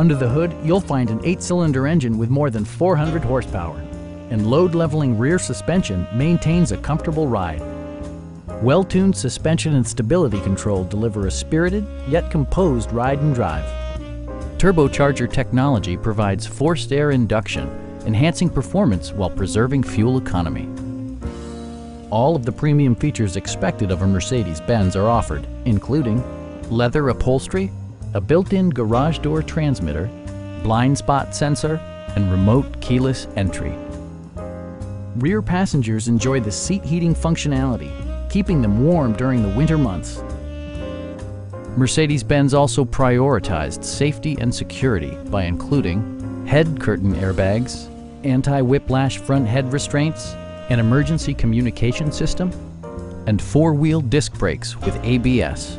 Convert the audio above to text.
Under the hood, you'll find an eight-cylinder engine with more than 400 horsepower, and load-leveling rear suspension maintains a comfortable ride. Well-tuned suspension and stability control deliver a spirited yet composed ride and drive. Turbocharger technology provides forced air induction, enhancing performance while preserving fuel economy. All of the premium features expected of a Mercedes-Benz are offered, including leather upholstery, a built-in garage door transmitter, blind spot sensor, and remote keyless entry. Rear passengers enjoy the seat heating functionality, keeping them warm during the winter months. Mercedes-Benz also prioritized safety and security by including head curtain airbags, anti-whiplash front head restraints, an emergency communication system, and four-wheel disc brakes with ABS.